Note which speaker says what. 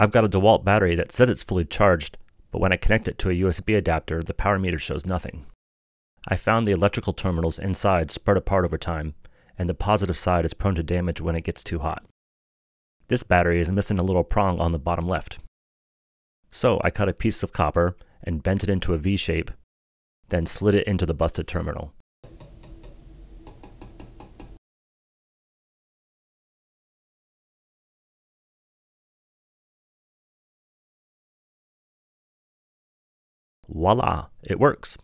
Speaker 1: I've got a DeWalt battery that says it's fully charged, but when I connect it to a USB adapter, the power meter shows nothing. I found the electrical terminals inside spread apart over time, and the positive side is prone to damage when it gets too hot. This battery is missing a little prong on the bottom left. So I cut a piece of copper and bent it into a V shape, then slid it into the busted terminal. Voila, it works.